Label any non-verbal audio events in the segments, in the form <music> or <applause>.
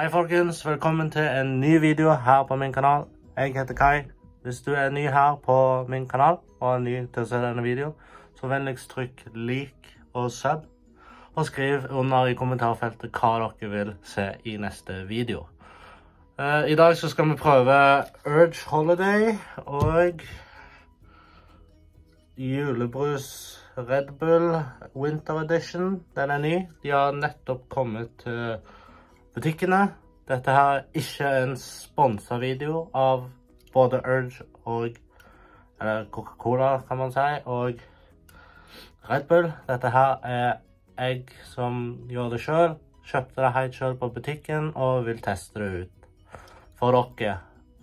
Hei folkens, velkommen til en ny video her på min kanal. Jeg heter Kai. Hvis du er ny her på min kanal og er ny til å se denne videoen, så vennligst trykk like og sub. Og skriv under i kommentarfeltet hva dere vil se i neste video. Uh, I dag så skal vi prøve Urge Holiday og julebrus Red Bull Winter Edition. Den er ny. De har nettopp kommet til butikkene. Dette her er ikke en sponset video av både Urge og Coca-Cola, kan man si, og Red Bull. Dette her er jeg som gjør det selv. Kjøpte det helt selv på butikken og vil teste det ut for dere.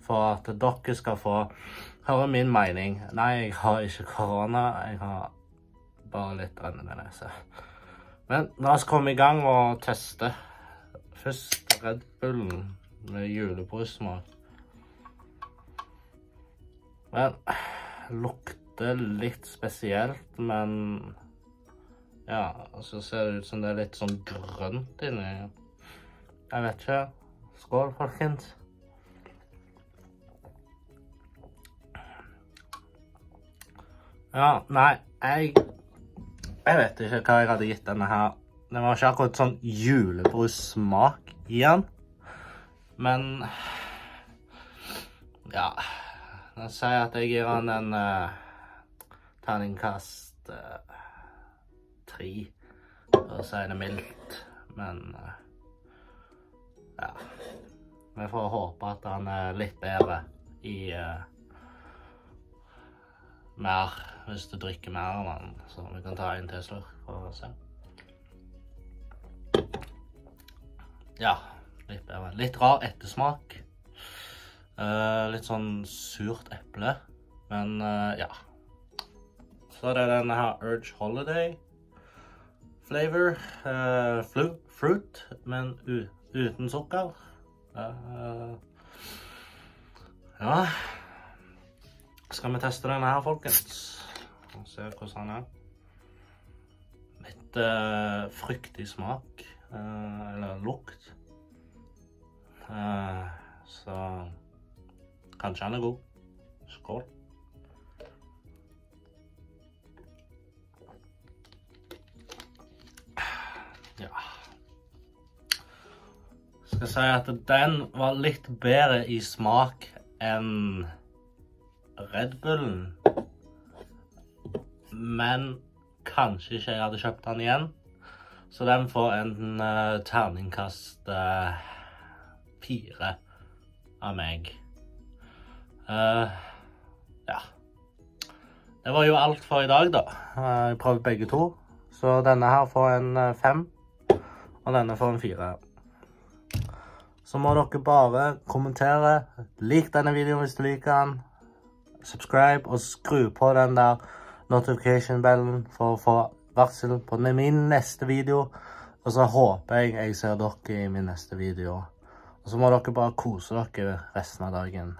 For at dere skal få høre min mening. Nei, jeg har ikke korona. Jeg har bare litt rennende nese. Men la oss komme i gang og teste. Først Red Bullen med julebrussmak. Men <sighs> lukter litt spesielt, men ja, så ser det ut som det er litt sånn grønt inni. Jeg vet ikke. Skål, folkens. Ja, nei, jeg Jeg vet ikke hva jeg hadde gitt denne her. Det var ikke akkurat sånn julebrussmak i den. Men Ja. Jeg sier at jeg gir han en uh, terningkast uh, tre. For å si det mildt. Men uh, ja. Vi får håpe at han er litt bedre i mer hvis du drikker mer av den. Så vi kan ta en til for å se. Ja, litt bedre. Litt rar ettersmak. Uh, litt sånn surt eple. Men uh, ja. Så det er denne her Urge Holiday flavor. Uh, fruit, men uten sukker. ja. Skal vi teste denne her, folkens? Se hvordan den er. Litt fryktig smak. Eller lukt. så Kanskje han er god. Skål. Ja. Skal si at den var litt bedre i smak enn Red Bullen. Men kanskje ikke jeg hadde kjøpt den igjen. Så den får en uh, terningkast uh, fire av meg. Uh, ja. Det var jo alt for i dag, da. Jeg prøvde begge to. Så denne her får en fem, og denne får en fire. Så må dere bare kommentere. Lik denne videoen hvis du liker den. Subscribe og skru på den der notification-bellen for å få varsel på min neste video. Og så håper jeg jeg ser dere i min neste video. Og så må dere bare kose dere resten av dagen.